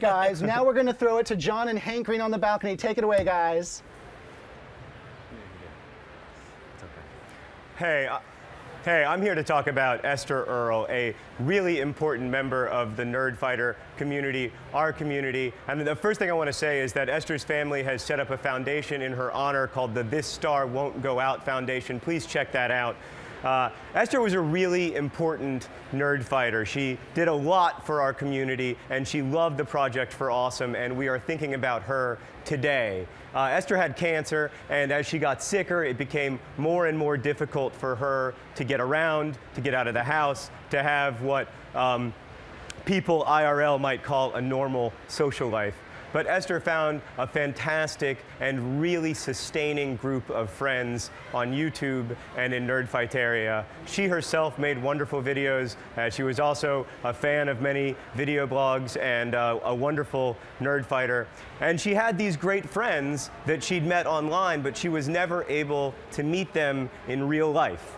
guys. now we're going to throw it to John and Hank Green on the balcony. Take it away, guys. Hey, uh, hey, I'm here to talk about Esther Earl, a really important member of the Nerd Fighter community, our community. And the first thing I want to say is that Esther's family has set up a foundation in her honor called the This Star Won't Go Out Foundation. Please check that out. Uh, Esther was a really important nerd fighter. She did a lot for our community, and she loved the project for Awesome, and we are thinking about her today. Uh, Esther had cancer, and as she got sicker, it became more and more difficult for her to get around, to get out of the house, to have what um, people IRL might call a normal social life. But Esther found a fantastic and really sustaining group of friends on YouTube and in Nerdfighteria. She herself made wonderful videos. Uh, she was also a fan of many video blogs and uh, a wonderful nerd fighter. And she had these great friends that she'd met online, but she was never able to meet them in real life.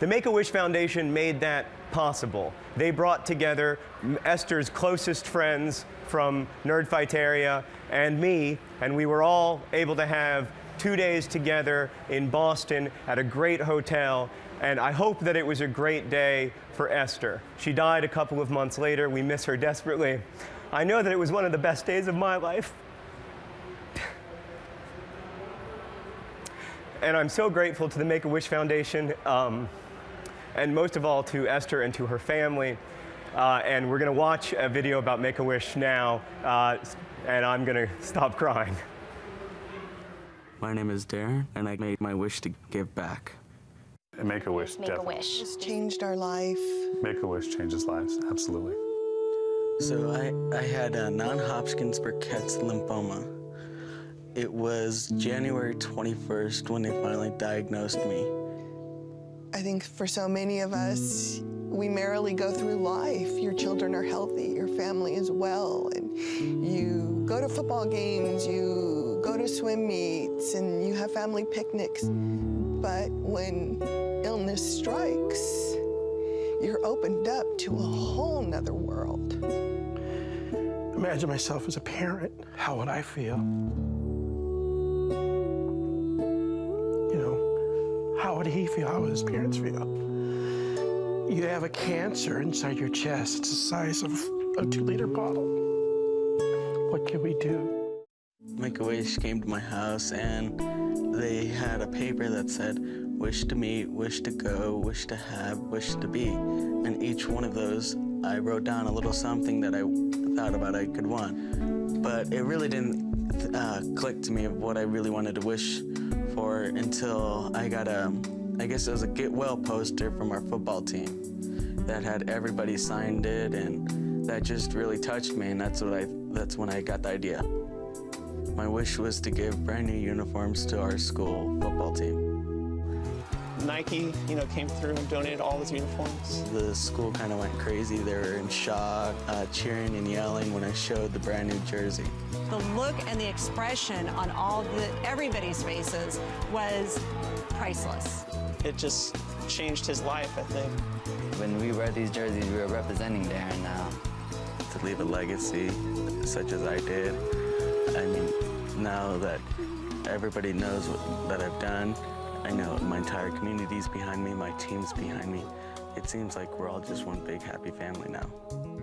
The Make-A-Wish Foundation made that possible. They brought together Esther's closest friends from Nerdfighteria and me, and we were all able to have two days together in Boston at a great hotel. And I hope that it was a great day for Esther. She died a couple of months later. We miss her desperately. I know that it was one of the best days of my life. and I'm so grateful to the Make-A-Wish Foundation. Um, and most of all to Esther and to her family. Uh, and we're going to watch a video about Make-A-Wish now, uh, and I'm going to stop crying. My name is Darren, and I made my wish to give back. Make-A-Wish, Make a wish. It's changed our life. Make-A-Wish changes lives, absolutely. So I, I had a non-Hodgkin's Burkitt's lymphoma. It was January 21st when they finally diagnosed me. I think for so many of us, we merrily go through life. Your children are healthy, your family is well, and you go to football games, you go to swim meets, and you have family picnics. But when illness strikes, you're opened up to a whole nother world. Imagine myself as a parent. How would I feel? How would he feel? How would his parents feel? You have a cancer inside your chest. It's the size of a two liter bottle. What can we do? Make-A-Wish came to my house and they had a paper that said, wish to meet, wish to go, wish to have, wish to be. And each one of those, I wrote down a little something that I thought about I could want. But it really didn't uh, click to me of what I really wanted to wish for until I got a, I guess it was a get well poster from our football team that had everybody signed it and that just really touched me and that's what I, that's when I got the idea. My wish was to give brand new uniforms to our school football team. Nike, you know, came through and donated all his uniforms. The school kind of went crazy. They were in shock, uh, cheering and yelling when I showed the brand new jersey. The look and the expression on all the everybody's faces was priceless. It just changed his life, I think. When we wear these jerseys, we are representing Darren now. To leave a legacy such as I did, I mean, now that everybody knows what, that I've done, I know my entire community's behind me, my team's behind me. It seems like we're all just one big happy family now.